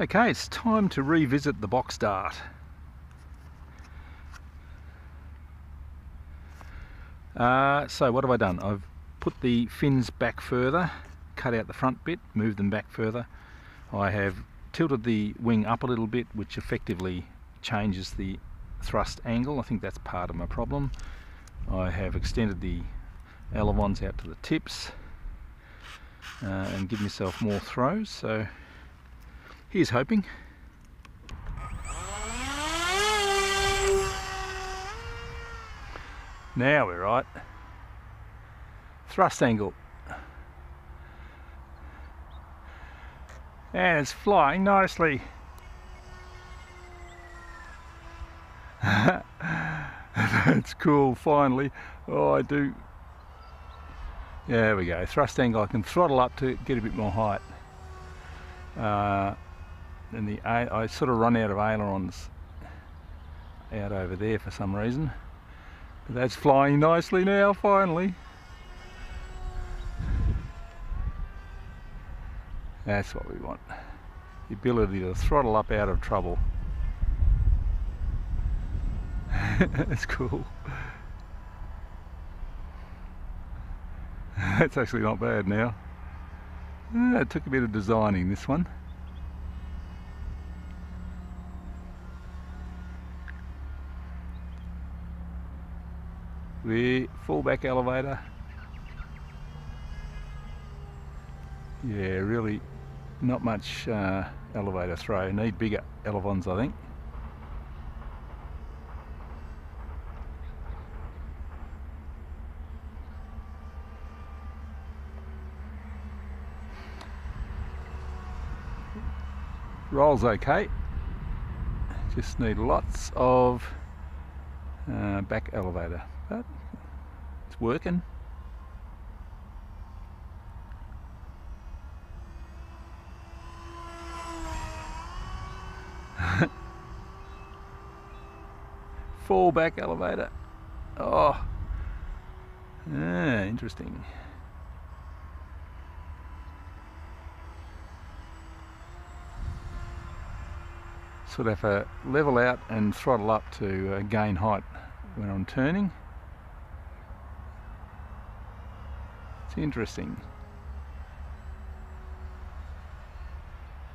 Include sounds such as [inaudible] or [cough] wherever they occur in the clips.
Okay, it's time to revisit the box dart. Uh, so what have I done? I've put the fins back further, cut out the front bit, moved them back further. I have tilted the wing up a little bit, which effectively changes the thrust angle. I think that's part of my problem. I have extended the elevons out to the tips uh, and give myself more throws. So Here's hoping. Now we're right. Thrust angle. And it's flying nicely. [laughs] That's cool, finally. Oh, I do. There we go. Thrust angle. I can throttle up to get a bit more height. Uh, and the I sort of run out of ailerons out over there for some reason. But that's flying nicely now, finally. That's what we want. The ability to throttle up out of trouble. [laughs] that's cool. [laughs] That's actually not bad now. Ah, it took a bit of designing this one. The fullback elevator. Yeah really not much uh, elevator throw. Need bigger elevons I think. Rolls okay. Just need lots of uh, back elevator but it's working. [laughs] Fall back elevator. Oh, ah, interesting. Sort of have to level out and throttle up to uh, gain height when I'm turning. It's interesting.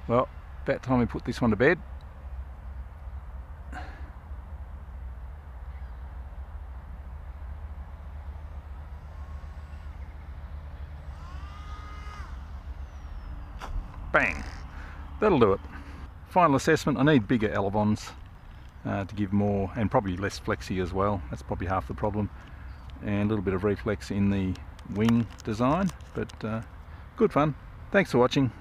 Well, about time we put this one to bed. Bang! That'll do it. Final assessment, I need bigger elevons uh, to give more, and probably less flexi as well. That's probably half the problem. And a little bit of reflex in the wing design, but uh, good fun. Thanks for watching.